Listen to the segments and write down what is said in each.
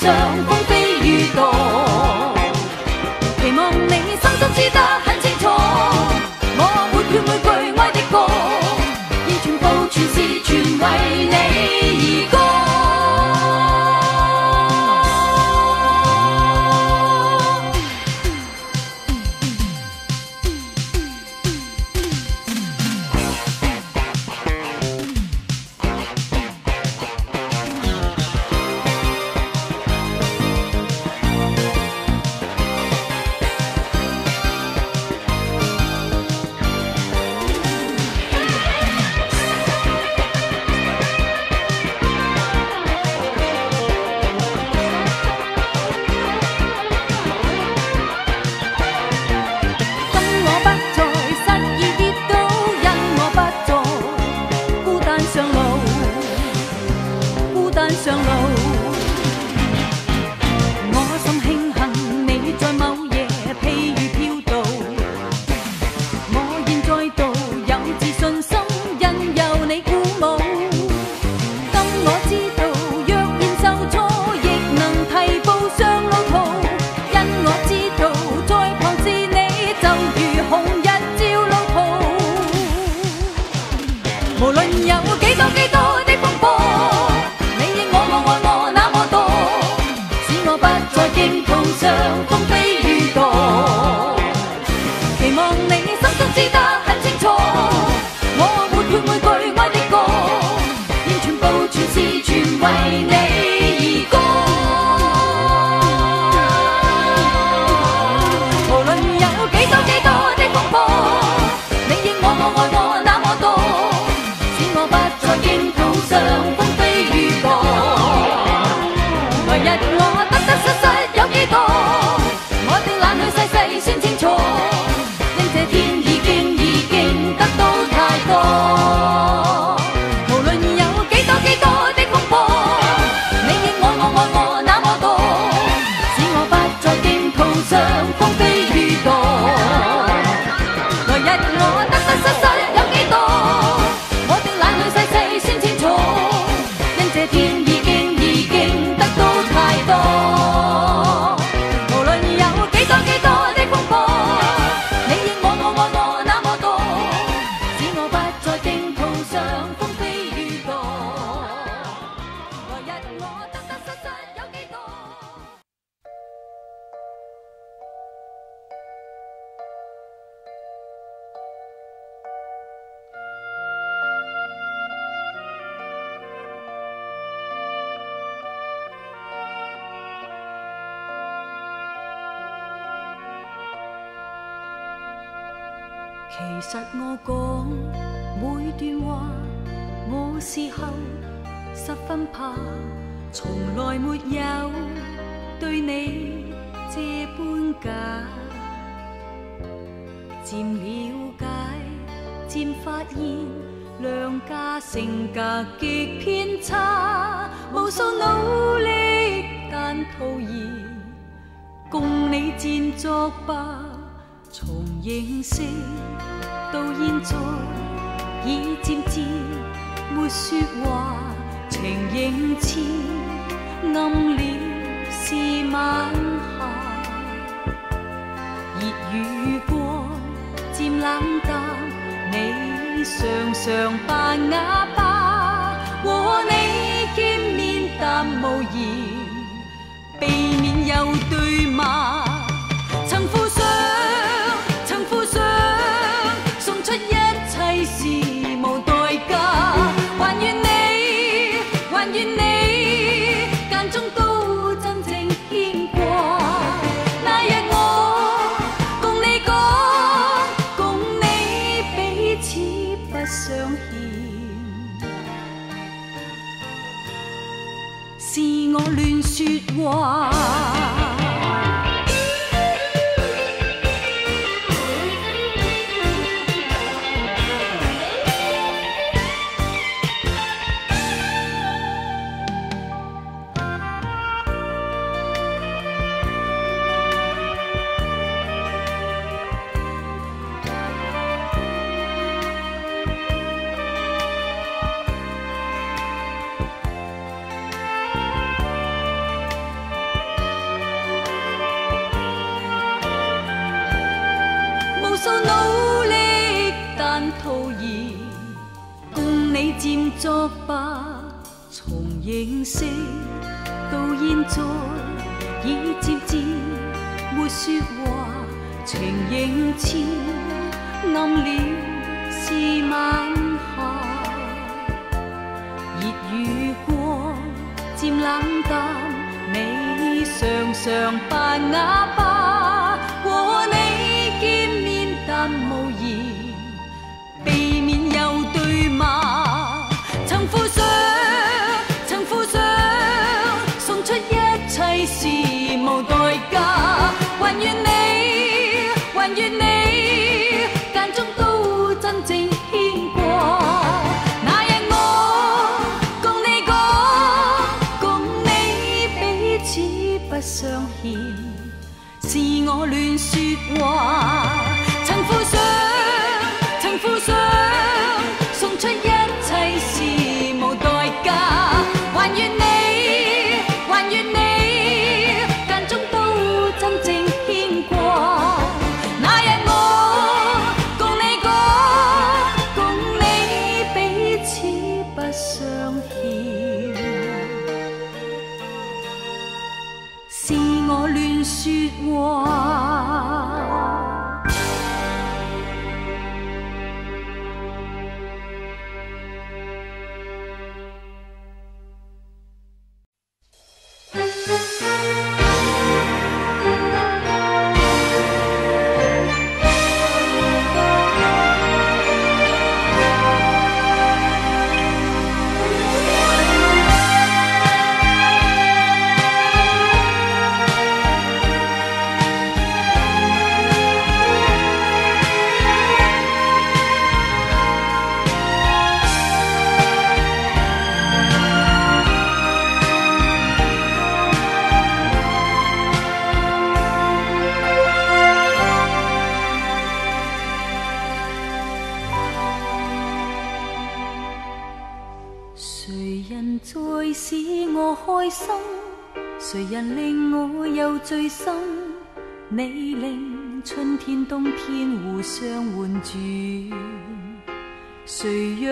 风飞雨动。期望你深深知得很清楚我每句每句爱的歌已全部全是全为你从来没有对你这般假，渐了解，渐发现两家性格极偏差，无数努力但徒然，共你战作罢，从认识到现在已渐渐没说话，情仍浅。暗了是晚霞热与光渐冷淡你常常扮哑巴和你见面但无言避免有对骂。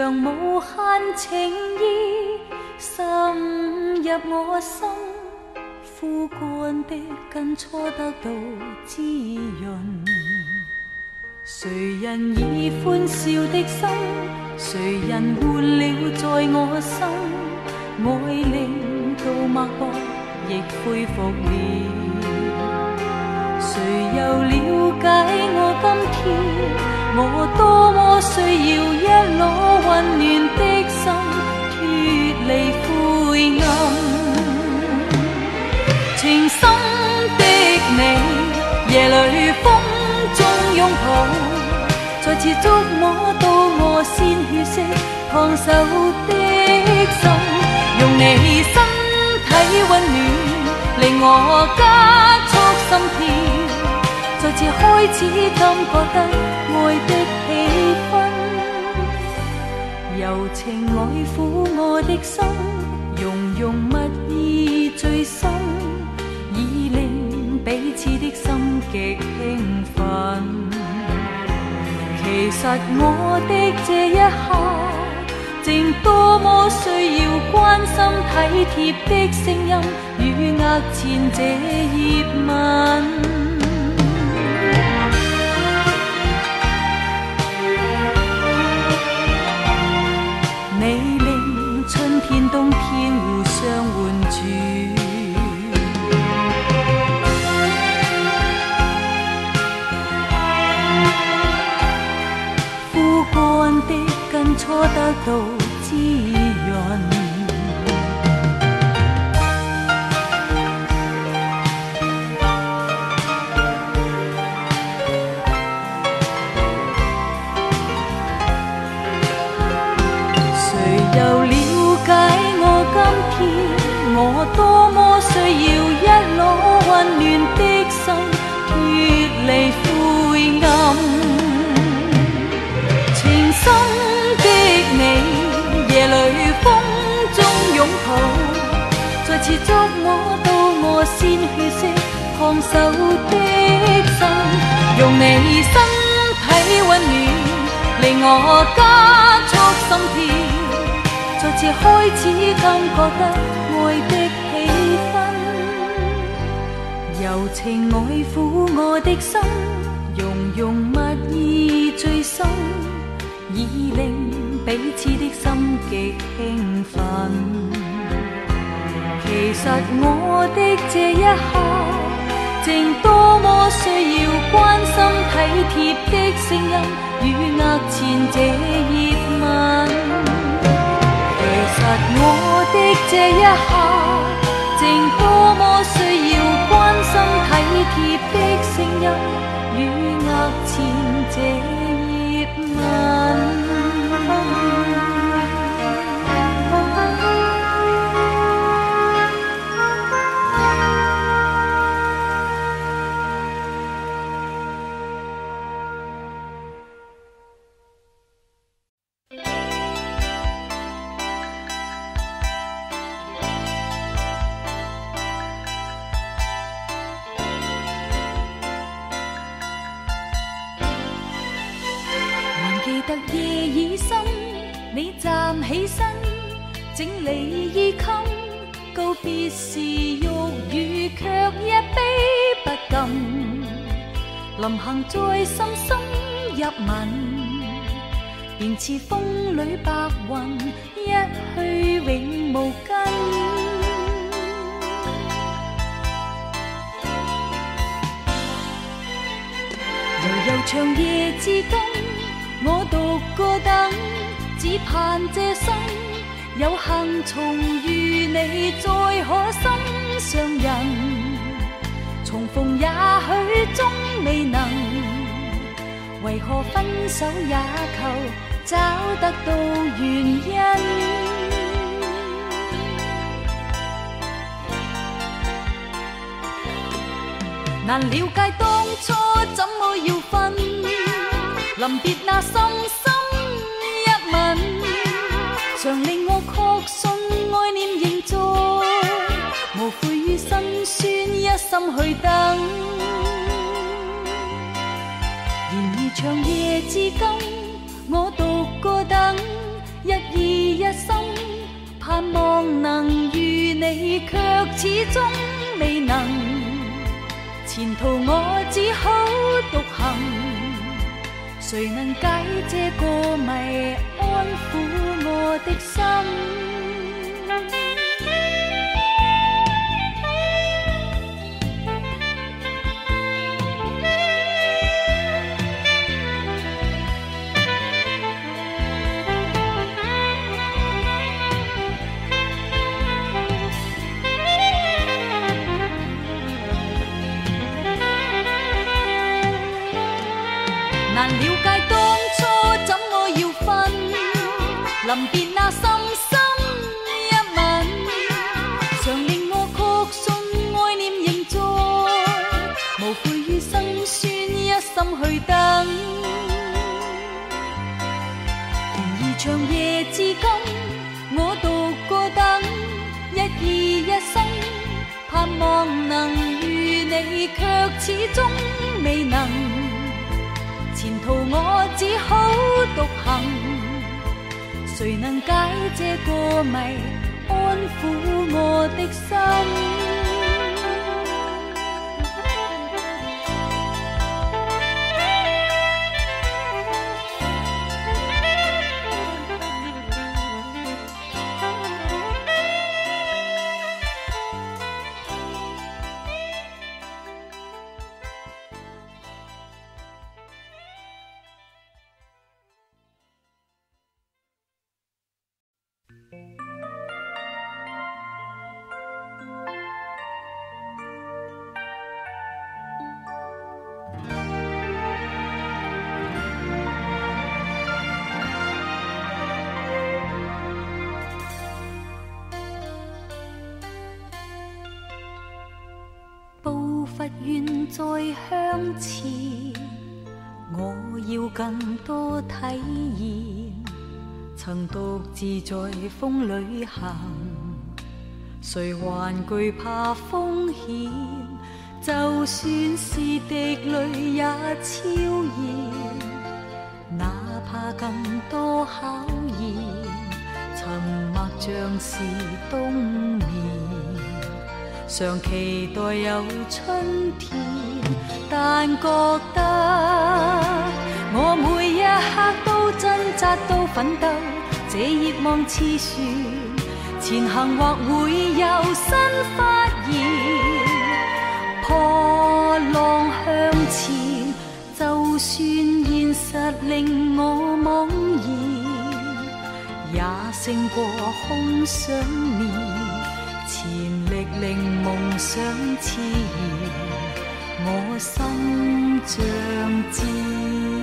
让无限情意渗入我心？枯干的根初得到滋润。谁人以欢笑的心？谁人换了在我心？爱令到脉搏亦恢复了。谁又了解我今天？我多么需要夜里风中拥抱，再次触摸到我鲜血色烫手的心，用你身体温暖，令我加速心跳，再次开始感觉得爱的气氛，柔情爱抚我的心，融融蜜意最深。已令彼此的心极兴奋。其实我的这一刻，正多么需要关心体贴的声音与额前这热吻。你令春天冬天互相换转。的根初得到滋润。谁又了解我今天？我多么需要一颗温暖的心，脱离再次触摸到我鲜血色烫手的心，用你身体温暖，令我加速心跳，再次开始感觉得爱的气氛，柔情爱抚我的心，融融蜜意最深，已令彼此的心极兴奋。其实我的这一刻。正多么需要关心体贴的声音与额前这热吻。其实我的这一刻，正多么需要关心体贴的声音与额前这热吻。行再深深入吻，便似风里白云，一去永无根。悠悠长夜至今，我独个等。只盼这生有幸重遇你，再可心上人。重逢也许终未能，为何分手也求找得到原因？难了解当初怎么要分，临别那深深一吻。常令我确信爱念仍在，无悔于辛酸，一心去等。长夜至今，我独个等，一意一心，盼望能遇你，却始终未能。前途我只好独行。谁能解这个谜，安抚我的心？始终未能。前途我只好独行。谁能解这个谜，安抚我的心？向前，我要更多体验。曾独自在风里行，谁还惧怕风险？就算是滴泪也超然，哪怕更多考验。沉默像是冬眠，常期待有春天，但觉得我每一刻都挣扎都奋斗，这热望似船，前行或会有新发现。破浪向前，就算现实令我惘然，也胜过空想念。令梦想炽燃，我心像箭。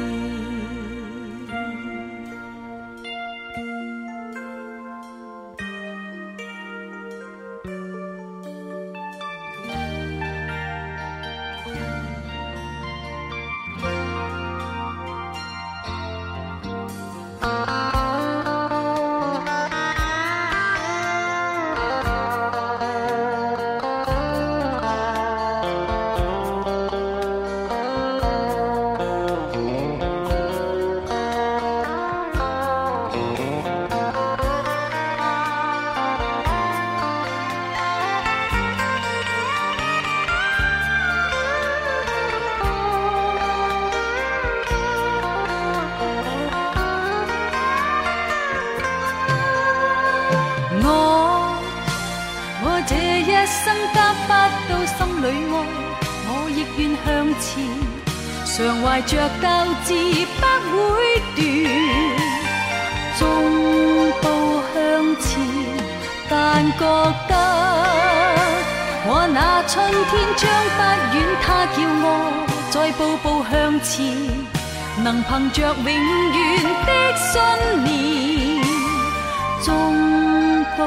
能凭着永远的信念，纵步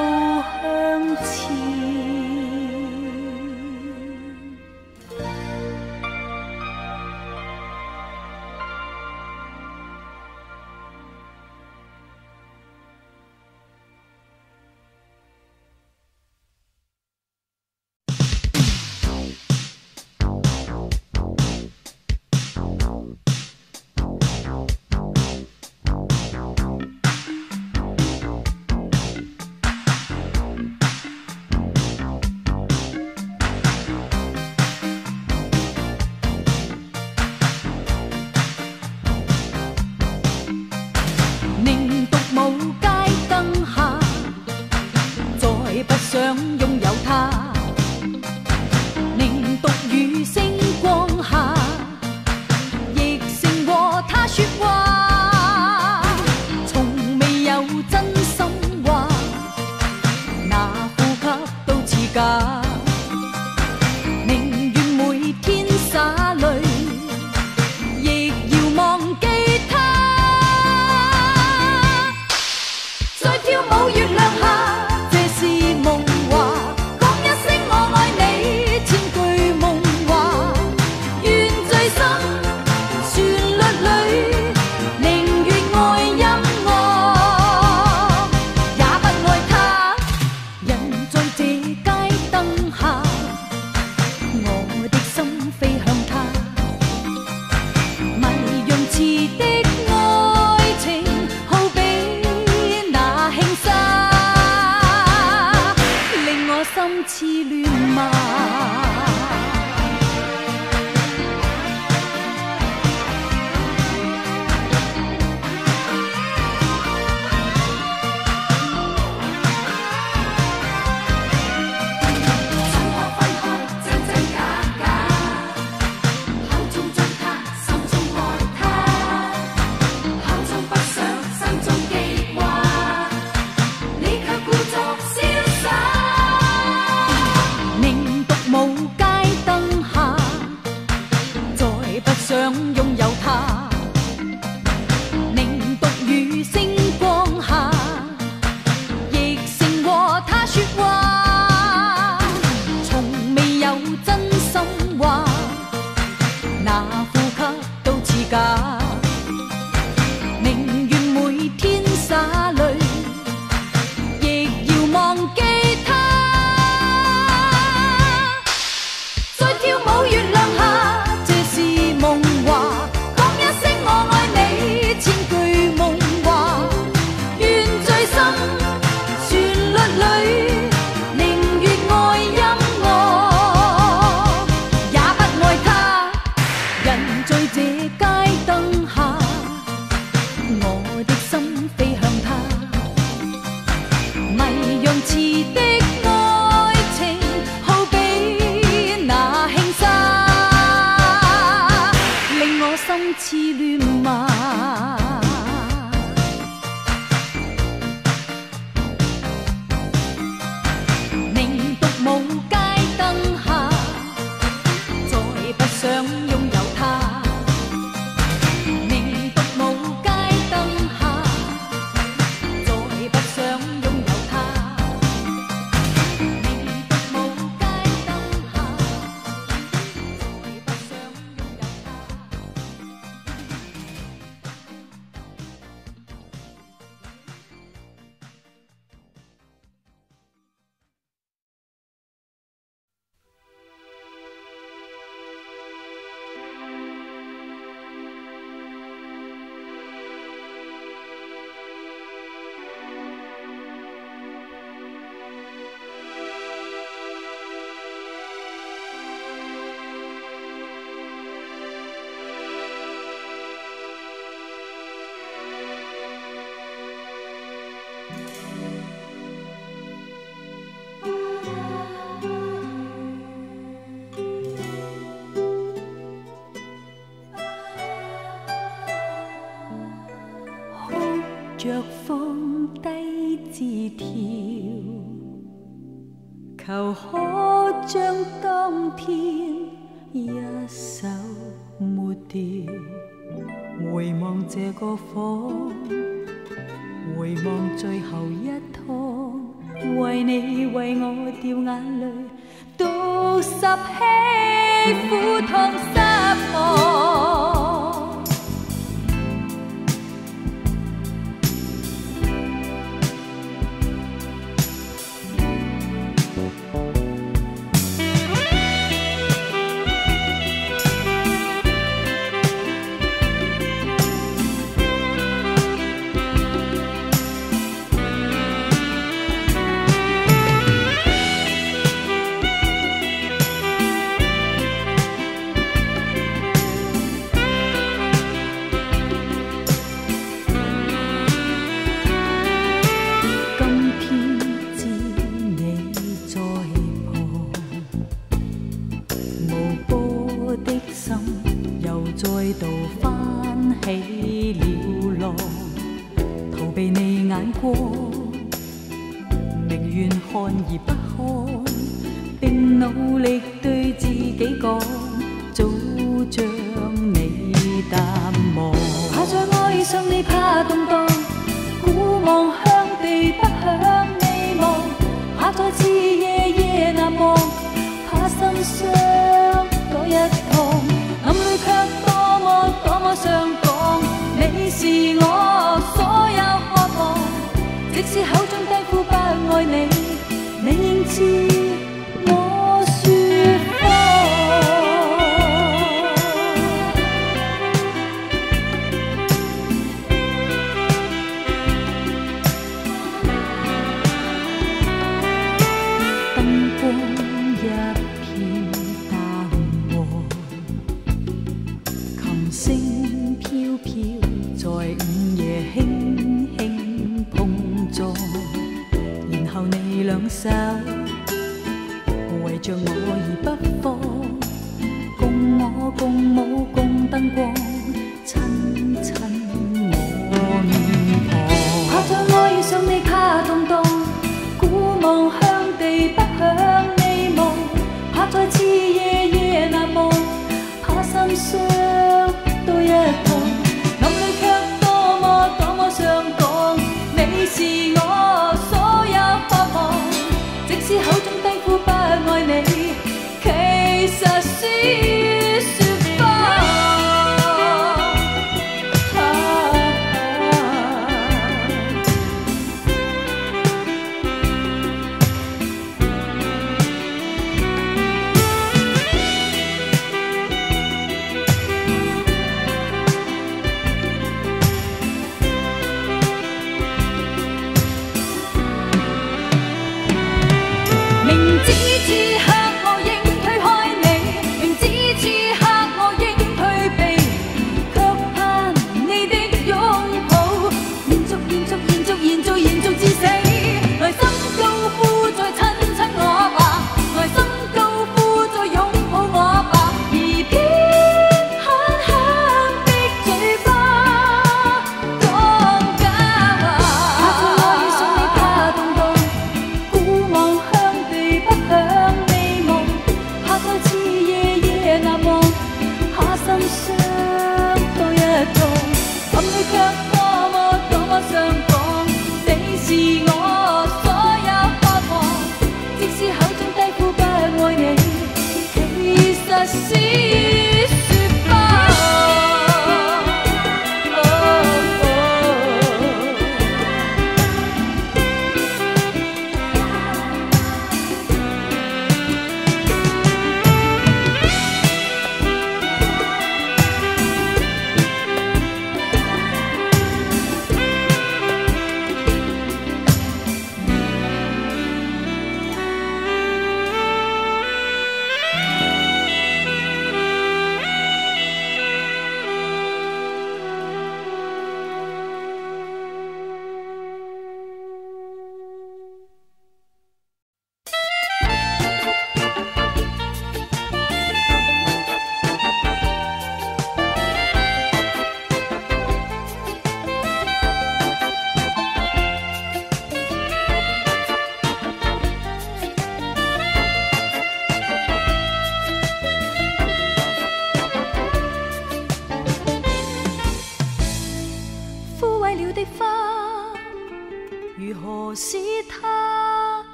着放低字条，求可将当天一手抹掉。回望这个房，回望最后一趟，为你为我掉眼泪，独拾起苦痛失望。动荡。古望向地，不向你望，怕再次夜夜难忘，怕心伤多一趟，暗里却多么多么想讲，你是我所有渴望，即使口中低呼不爱你，你应知手圍着我而不放，共我共舞共燈光，親親我面龐。怕在愛上你，怕動盪。古望向地，不向你望，怕再次夜夜難忘，怕心傷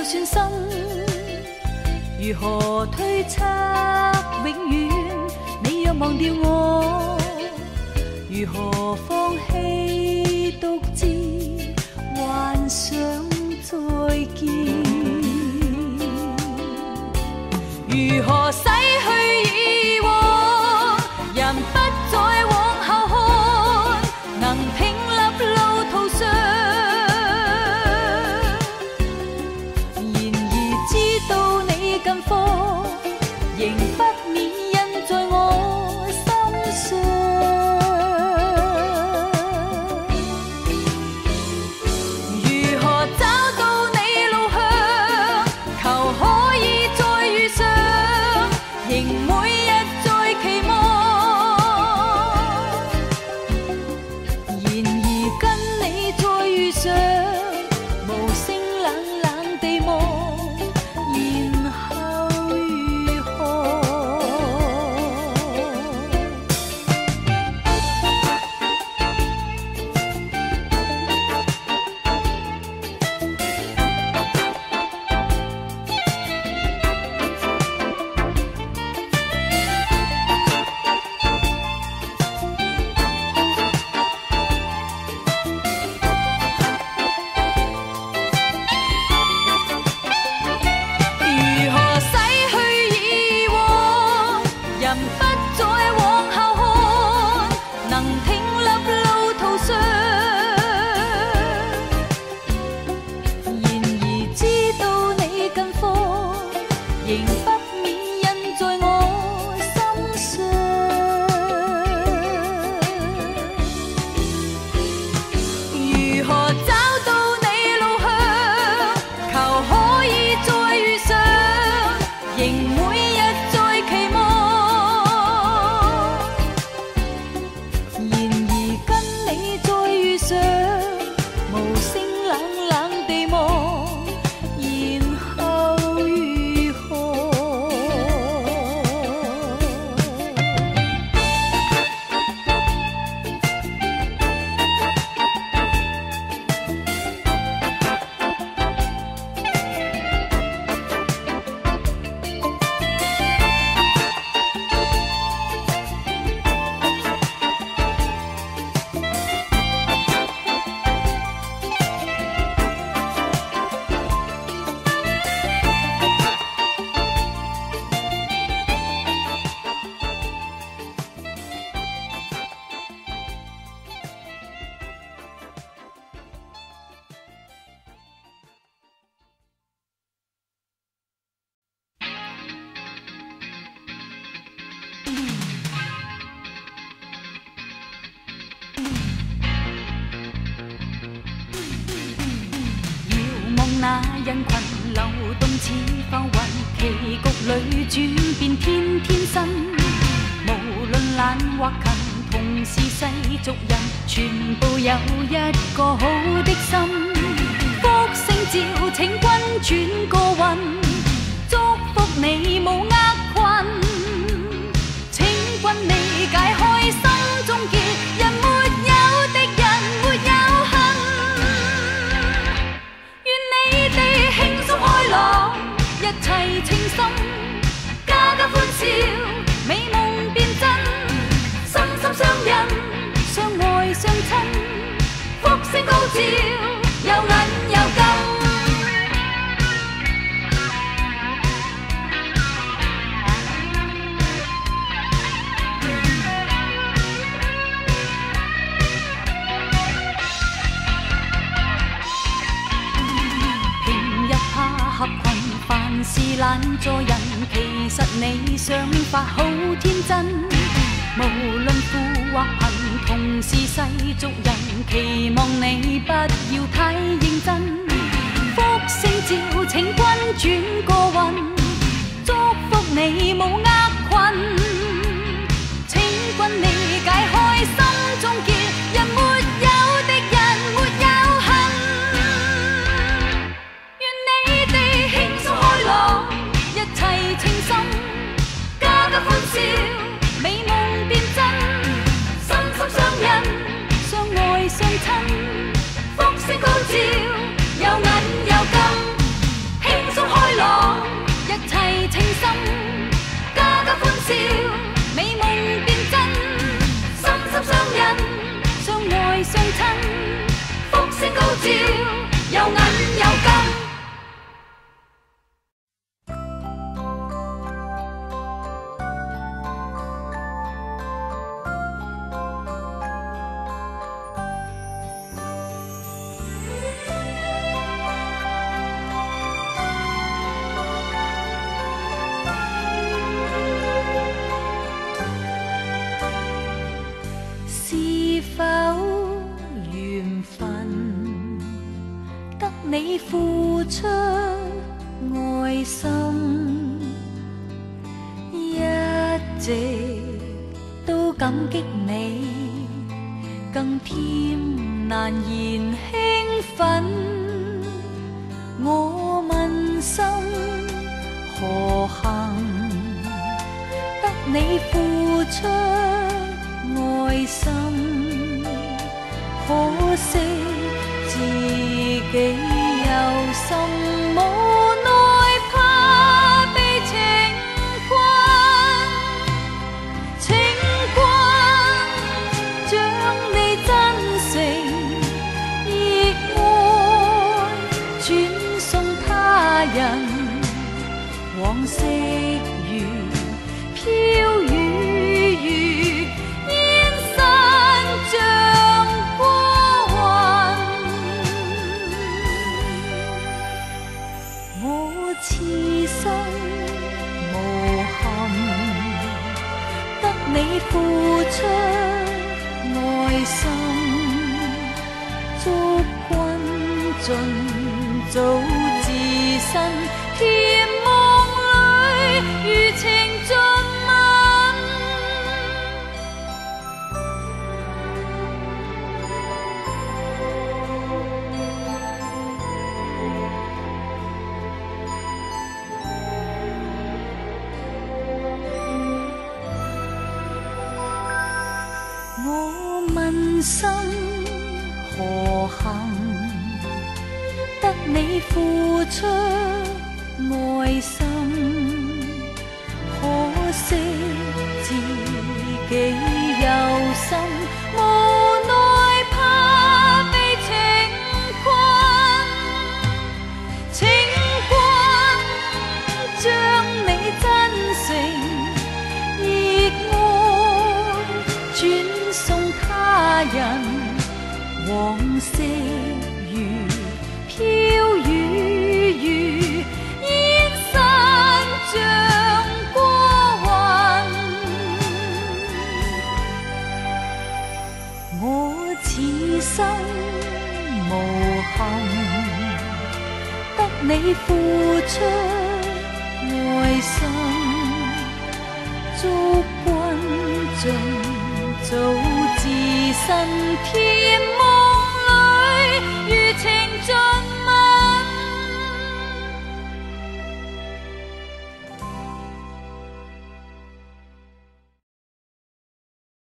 計算生，如何推測永遠？你若忘掉我，如何放棄獨自幻想再見？如何？转变天天新。无论懒或勤，同是世俗人，全部有一个好的心。福星照，请君转个运，祝福你无厄困。请君理解开心中结，人没有敌人，没有恨。愿你哋轻松开朗，一切称心，笑，美梦变真，心心相印，相爱相亲，福星高照，有银有金。平日怕合群，凡事懒做人，其实你想法好天真。无论富或贫，同是世俗人，期望你不要太认真。福星照，请君转个运，祝福你冇厄困。笑，美梦变真，心心相印，相爱相亲，福星高照，有银有金。轻松开朗，一切称心，家家欢笑，你付出爱心，可惜自己有心，你付出爱心，祝君尽早置身天，